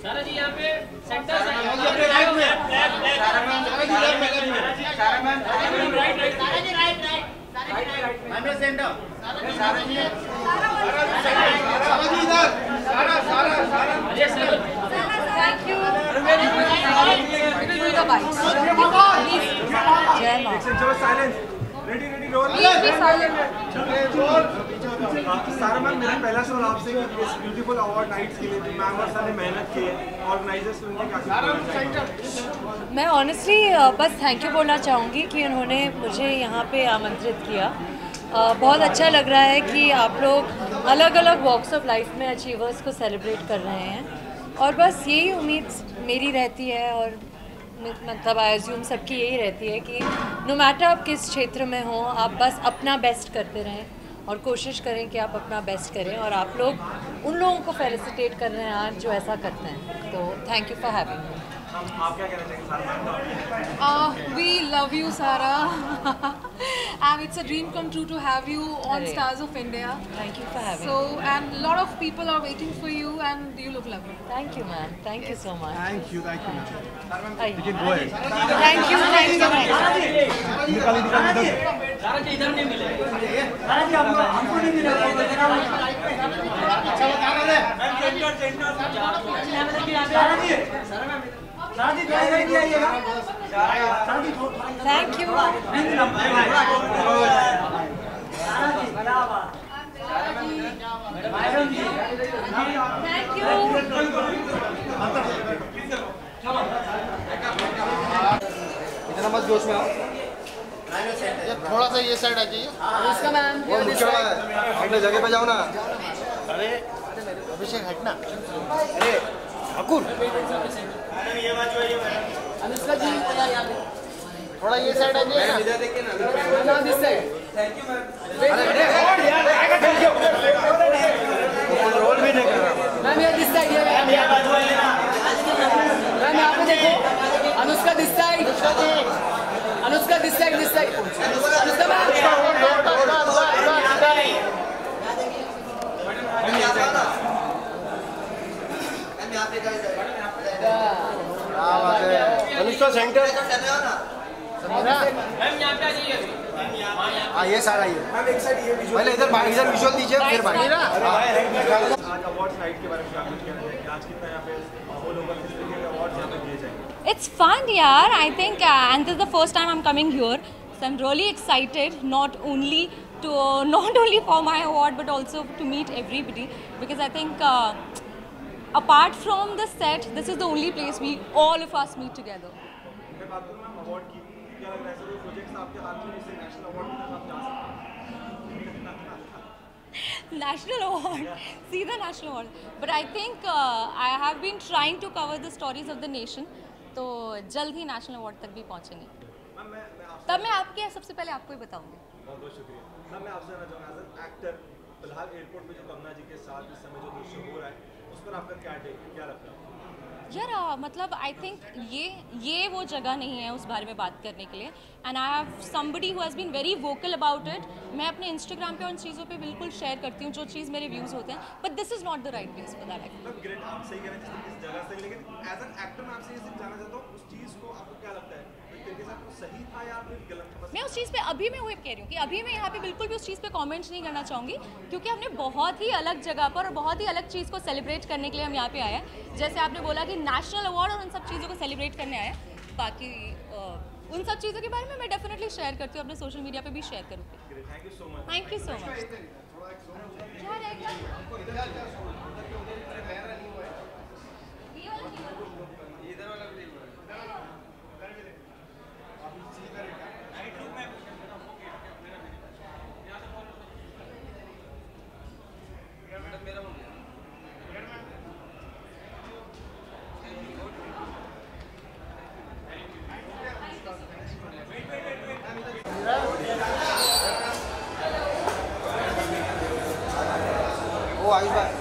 सारा जी यहाँ पे सेंटर सारा मैम पहला सवाल आपसे इस ब्यूटीफुल अवार्ड नाइट्स के लिए मैम और सारे मेहनत ऑर्गेनाइजर्स मैं ऑनेस्टली बस थैंक यू बोलना चाहूँगी कि उन्होंने मुझे यहाँ पे आमंत्रित किया। बहुत अच्छा लग रहा है कि आप लोग अलग अलग वॉक्स ऑफ़ लाइफ में अचीवर्स को सेलिब्रेट कर रहे हैं। और बस यही उम्मीद मेरी रहती है और मतलब आई एज्यूम सबकी यही रहती है कि नो मैटर आप किस क्षेत्र में हो आप बस अपना बेस्ट करते रहें और कोशिश करें कि आप अपना बेस्ट करें और आप लोग उन लोगों को फेलिसिटेट कर रहे हैं आज जो ऐसा करते हैं। तो thank you for having we love you Sara and it's a dream come true to have you on Array. Stars of India. Thank you for having so, me. So, and a lot of people are waiting for you and you look lovely. Thank you, ma'am. Thank yes. you so much. Thank you, thank you, ma'am. You can go ahead. Thank you, thank you so much. Thank you. Thank you. इतना मत जोश में आओ थोड़ा सा ये side आ जाइए जगह पे जाओ ना अरे अभिषेक हटना अरे ठाकुर Anushka ji, थोड़ा ये साइड आ जाइए ना now this side. रोल भी नहीं कर रहा here this side, here. Ma'am, यहाँ पे देखो. Side. Anushka this side, this side. Anushka ma'am. Anushka centre ma'am यहाँ पे आ जाइए हाँ ये सारा ये पहले इधर इधर विजुअल दीजिए फिर आज अवार्ड्स नाइट के बारे में क्या कुछ कहना चाहिए आज कितना यहाँ पे माहौल होगा किस तरीके के अवार्ड्स यहाँ पे दिए जाएँगे It's fun, yeah. I think, uh, and this is the first time I'm coming here, so I'm really excited. Not only to, uh, not only for my award, but also to meet everybody, because I think, uh, apart from the set, this is the only place we all of us meet together. national award see the national award. But i think uh, i have been trying to cover the stories of the nation. तो जल्द ही national award तक भी पहुँचेंगे। तब मैं आपके सबसे पहले आपको ही बताऊँगी। बहुत बहुत शुक्रिया। मैम मैं आपसे जानना चाहूँगा एक्टर फ़िलहाल एयरपोर्ट पे जो कंगना जी के साथ इस समय जो दृश्य हो रहा है उस पर आपका क्या क्या लगता है यार मतलब आई थिंक ये ये वो जगह नहीं है उस बारे में बात करने के लिए। And I have somebody who has been very vocal about it मैं अपने इंस्टाग्राम पे उन चीज़ों पे बिल्कुल शेयर करती हूँ जो चीज़ मेरे व्यूज़ होते हैं। But this is not the right place for that मतलब ग्रेट आप सही कह रहे हैं जिस जगह से लेकिन एज एन एक्टर मैं आपसे ये जानना चाहता हूँ उस चीज़ को आपको क्या लगता है? सही था या फिर गलत था? मैं उस चीज़ पे अभी मैं वही कह रही हूँ कि अभी मैं यहाँ पे बिल्कुल भी उस चीज़ पे कमेंट्स नहीं करना चाहूँगी क्योंकि हमने बहुत ही अलग जगह पर और बहुत ही अलग चीज़ को सेलिब्रेट करने के लिए हम यहाँ पे आए हैं। जैसे आपने बोला कि नेशनल अवार्ड और उन सब चीज़ों को सेलिब्रेट करने आए हैं। बाकी उन सब चीज़ों के बारे में मैं डेफिनेटली शेयर करती हूँ अपने सोशल मीडिया पर भी शेयर करूँगी। Thank you so much thank you so much क्या रहेगा? आयुष भाई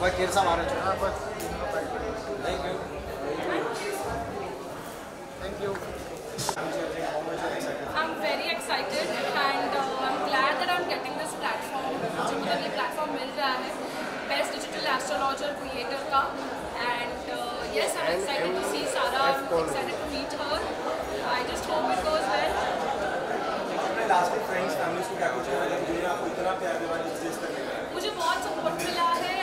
भाई केरसा मारे thank you I'm very excited friends family को क्या कुछ चाहेंगे जिन्होंने आपको इतना प्यार दिया जिस चीज़ मुझे बहुत सपोर्ट मिला